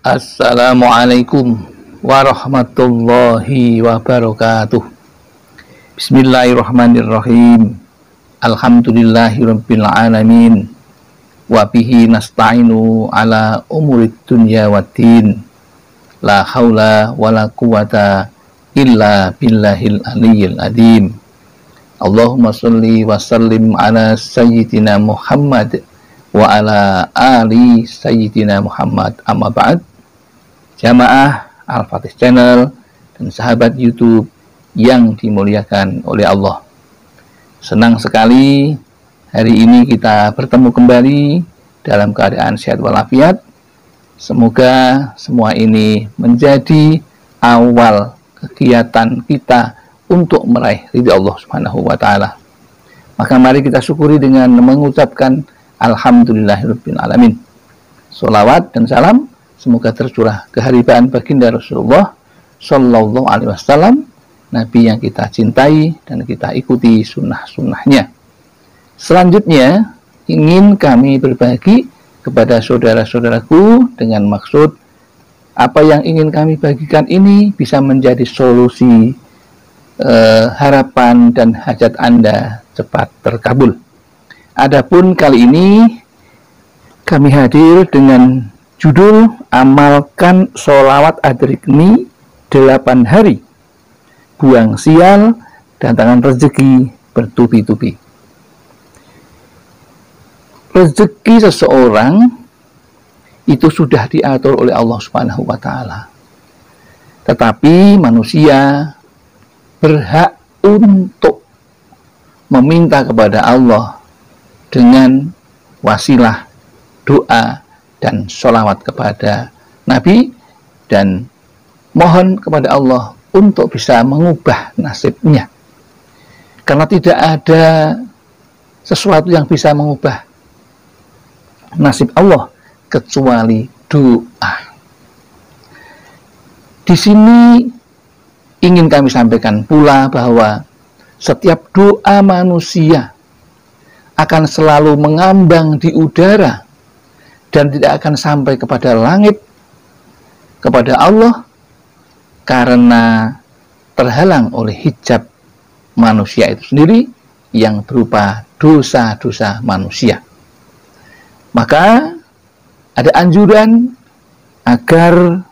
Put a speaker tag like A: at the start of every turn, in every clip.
A: Assalamualaikum warahmatullahi wabarakatuh. Bismillahirrahmanirrahim. Alhamdulillahirabbil alamin. Wa bihi nasta'inu ala umurid dunya waddin. La haula wala quwata illa billahil aliyyil adim. Allahumma salli wa sallim ala sayyidina Muhammad wa ala ali sayyidina Muhammad amma ba'd jamaah Al-Fatih Channel dan sahabat YouTube yang dimuliakan oleh Allah. Senang sekali hari ini kita bertemu kembali dalam keadaan sehat walafiat. Semoga semua ini menjadi awal kegiatan kita untuk meraih ridha Allah Subhanahu wa taala. Maka mari kita syukuri dengan mengucapkan alhamdulillahirabbil alamin. Salawat dan salam Semoga tercurah keharibaan baginda Rasulullah Sallallahu Alaihi Wasallam, Nabi yang kita cintai dan kita ikuti sunnah-sunnahnya. Selanjutnya, ingin kami berbagi kepada saudara-saudaraku dengan maksud apa yang ingin kami bagikan ini bisa menjadi solusi eh, harapan dan hajat Anda cepat terkabul. Adapun kali ini kami hadir dengan Judul Amalkan Solawat Adrikni 8 hari Buang sial dan tangan rezeki bertubi-tubi Rezeki seseorang itu sudah diatur oleh Allah Subhanahu wa taala. Tetapi manusia berhak untuk meminta kepada Allah dengan wasilah doa dan sholawat kepada Nabi dan mohon kepada Allah untuk bisa mengubah nasibnya. Karena tidak ada sesuatu yang bisa mengubah nasib Allah kecuali doa. Di sini ingin kami sampaikan pula bahwa setiap doa manusia akan selalu mengambang di udara dan tidak akan sampai kepada langit kepada Allah karena terhalang oleh hijab manusia itu sendiri yang berupa dosa-dosa manusia. Maka ada anjuran agar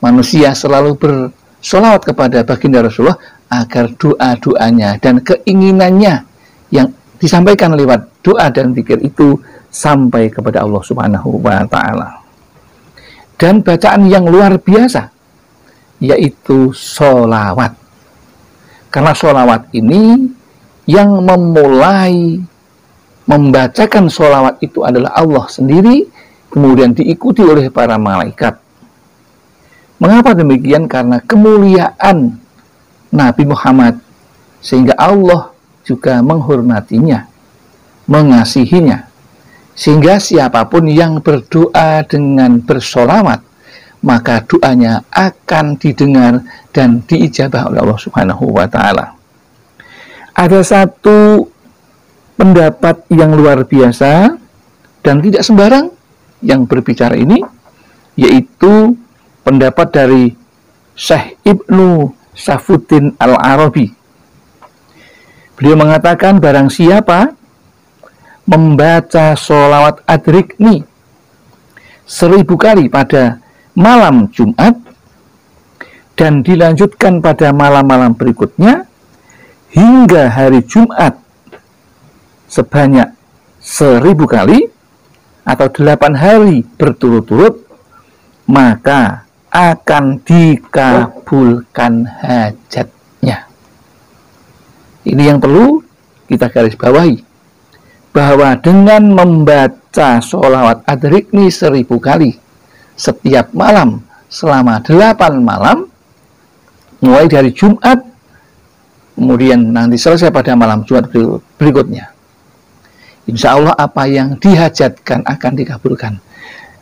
A: manusia selalu bersolawat kepada baginda Rasulullah agar doa-doanya dan keinginannya yang disampaikan lewat doa dan pikir itu sampai kepada Allah Subhanahu wa taala. Dan bacaan yang luar biasa yaitu solawat. Karena solawat ini yang memulai membacakan solawat itu adalah Allah sendiri, kemudian diikuti oleh para malaikat. Mengapa demikian? Karena kemuliaan Nabi Muhammad, sehingga Allah juga menghormatinya, mengasihinya. Sehingga siapa pun yang berdoa dengan bersolawat, maka doanya akan didengar dan diijabah oleh Allah Subhanahu wa taala. Ada satu pendapat yang luar biasa dan tidak sembarang yang berbicara ini yaitu pendapat dari Syekh Ibnu Safuddin Al-Arabi. Beliau mengatakan barang siapa membaca sholawat adrikni seribu kali pada malam Jumat dan dilanjutkan pada malam-malam berikutnya hingga hari Jumat. Sebanyak seribu kali atau delapan hari berturut-turut maka akan dikabulkan hajatnya. Ini yang perlu kita garis bawahi bahwa dengan membaca sholawat adrikni seribu kali setiap malam selama delapan malam mulai dari Jumat kemudian nanti selesai pada malam Jumat berikutnya. Insya Allah apa yang dihajatkan akan dikabulkan.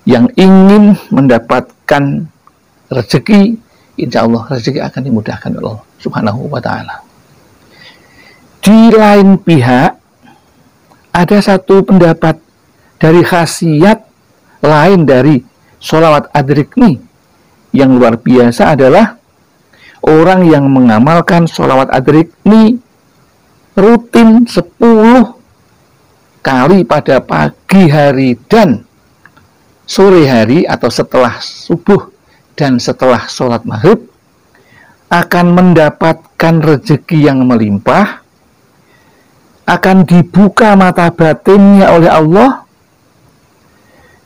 A: Yang ingin mendapatkan rezeki Insya Allah rezeki akan dimudahkan Allah subhanahu wa ta'ala. Di lain pihak ada satu pendapat dari khasiat lain dari Solawat adrikni yang luar biasa adalah orang yang mengamalkan solawat adrikni rutin 10 kali pada pagi hari dan sore hari atau setelah subuh dan setelah sholat maghrib akan mendapatkan rezeki yang melimpah akan dibuka mata batinnya oleh Allah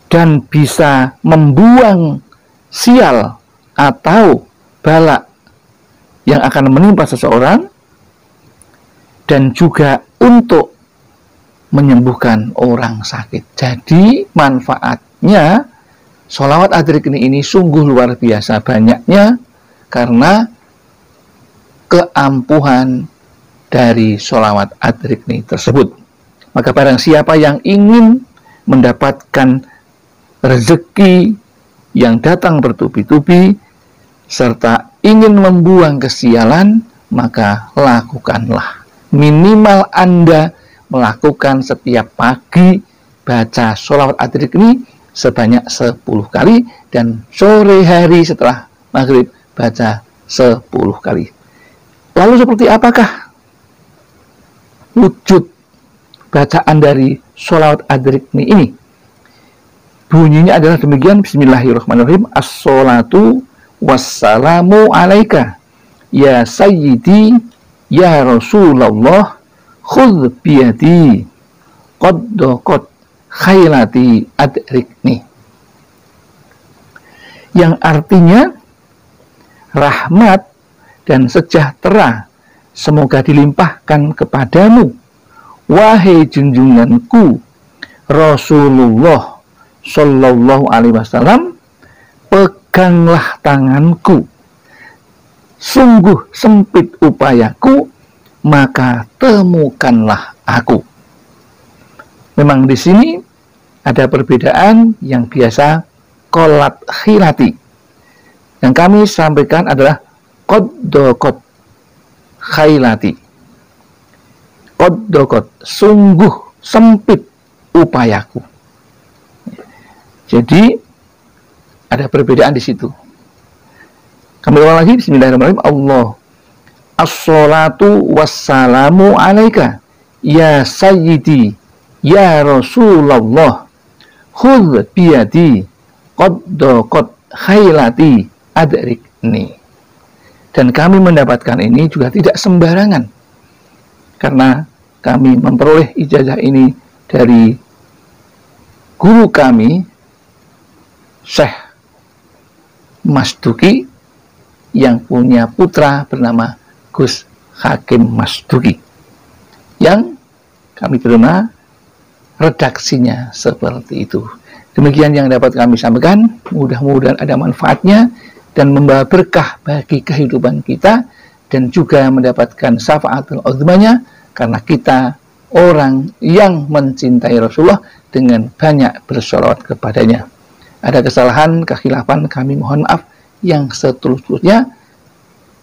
A: dan bisa membuang sial atau balak yang akan menimpa seseorang dan juga untuk menyembuhkan orang sakit. Jadi manfaatnya sholawat adrikni ini sungguh luar biasa banyaknya karena keampuhan dari sholawat adrikni tersebut. Maka barang siapa yang ingin mendapatkan rezeki yang datang bertubi-tubi serta ingin membuang kesialan, maka lakukanlah. Minimal Anda melakukan setiap pagi baca sholawat adrik ini sebanyak 10 kali dan sore hari setelah maghrib baca 10 kali. Lalu seperti apakah wujud bacaan dari sholawat adrikni ini? Bunyinya adalah demikian Bismillahirrahmanirrahim As-salatu wassalamu alaika Ya Sayyidi Ya Rasulullah Khudh biyadi Qad qad khailati adrikni Yang artinya Rahmat dan sejahtera Semoga dilimpahkan kepadamu Wahai junjunganku Rasulullah Shallallahu Alaihi Wasallam, peganglah tanganku. Sungguh sempit upayaku, maka temukanlah aku. Memang di sini ada perbedaan yang biasa kolat khilati. Yang kami sampaikan adalah kodokot khailati. Kodokot, sungguh sempit upayaku jadi ada perbedaan di situ. Kami ulang lagi Bismillahirrahmanirrahim. Allah As-salatu wassalamu alaika ya sayyidi ya Rasulullah khudh biyadi qad khailati adrikni. Dan kami mendapatkan ini juga tidak sembarangan. Karena kami memperoleh ijazah ini dari guru kami Syekh Mas Duki yang punya putra bernama Gus Hakim Mas Duki yang kami terima redaksinya seperti itu. Demikian yang dapat kami sampaikan. Mudah-mudahan ada manfaatnya dan membawa berkah bagi kehidupan kita dan juga mendapatkan syafaatul uzmanya karena kita orang yang mencintai Rasulullah dengan banyak bersolawat kepadanya ada kesalahan, kekhilafan, kami mohon maaf yang setulus-tulusnya.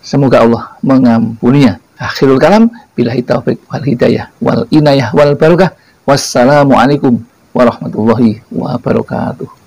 A: Semoga Allah mengampuninya. Akhirul kalam, bila taufiq wal hidayah wal inayah wal barakah. Wassalamualaikum warahmatullahi wabarakatuh.